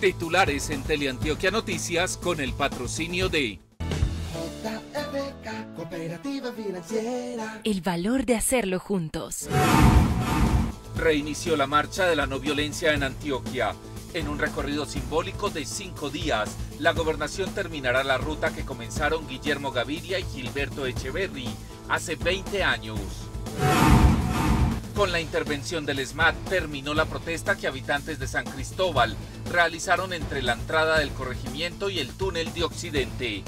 Titulares en Teleantioquia Noticias con el patrocinio de Cooperativa Financiera. El valor de hacerlo juntos. Reinició la marcha de la no violencia en Antioquia. En un recorrido simbólico de cinco días, la gobernación terminará la ruta que comenzaron Guillermo Gaviria y Gilberto Echeverry hace 20 años. Con la intervención del SMAT terminó la protesta que habitantes de San Cristóbal realizaron entre la entrada del corregimiento y el túnel de Occidente.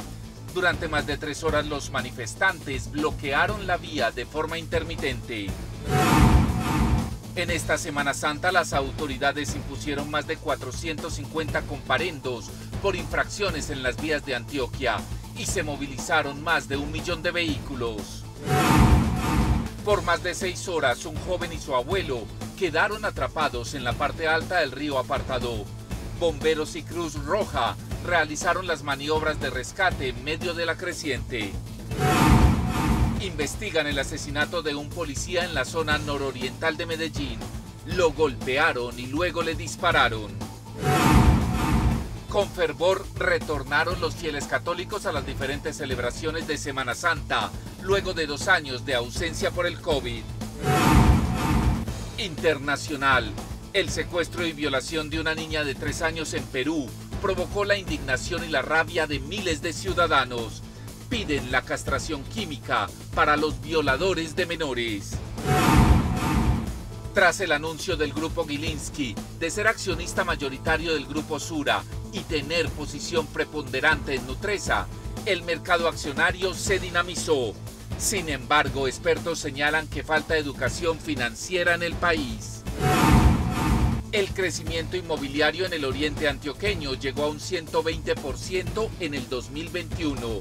Durante más de tres horas los manifestantes bloquearon la vía de forma intermitente. En esta Semana Santa las autoridades impusieron más de 450 comparendos por infracciones en las vías de Antioquia y se movilizaron más de un millón de vehículos. Por más de seis horas, un joven y su abuelo quedaron atrapados en la parte alta del río Apartado. Bomberos y Cruz Roja realizaron las maniobras de rescate en medio de la creciente. Investigan el asesinato de un policía en la zona nororiental de Medellín. Lo golpearon y luego le dispararon. Con fervor retornaron los fieles católicos a las diferentes celebraciones de Semana Santa, luego de dos años de ausencia por el COVID. Internacional. El secuestro y violación de una niña de tres años en Perú provocó la indignación y la rabia de miles de ciudadanos. Piden la castración química para los violadores de menores. Tras el anuncio del grupo Gilinski de ser accionista mayoritario del grupo Sura y tener posición preponderante en Nutresa, el mercado accionario se dinamizó. Sin embargo, expertos señalan que falta educación financiera en el país. El crecimiento inmobiliario en el oriente antioqueño llegó a un 120% en el 2021.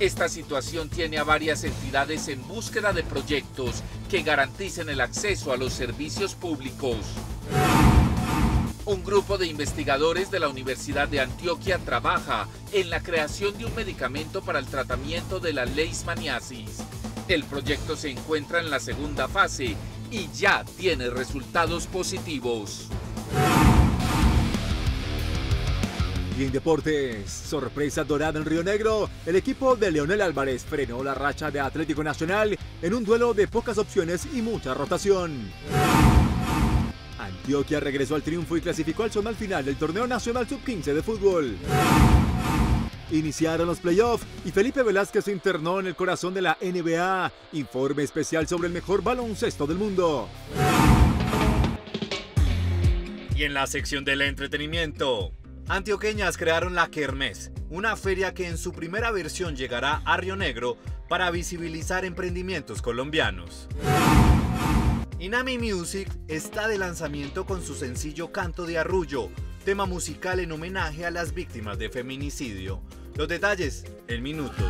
Esta situación tiene a varias entidades en búsqueda de proyectos que garanticen el acceso a los servicios públicos. Un grupo de investigadores de la Universidad de Antioquia trabaja en la creación de un medicamento para el tratamiento de la leishmaniasis. El proyecto se encuentra en la segunda fase y ya tiene resultados positivos. Y en deportes, sorpresa dorada en Río Negro, el equipo de Leonel Álvarez frenó la racha de Atlético Nacional en un duelo de pocas opciones y mucha rotación. Antioquia regresó al triunfo y clasificó al zonal final del torneo nacional sub-15 de fútbol. Iniciaron los playoffs y Felipe Velázquez se internó en el corazón de la NBA. Informe especial sobre el mejor baloncesto del mundo. Y en la sección del entretenimiento, antioqueñas crearon la Kermés, una feria que en su primera versión llegará a Río Negro para visibilizar emprendimientos colombianos. Inami Music está de lanzamiento con su sencillo Canto de Arrullo, tema musical en homenaje a las víctimas de feminicidio. Los detalles en minutos.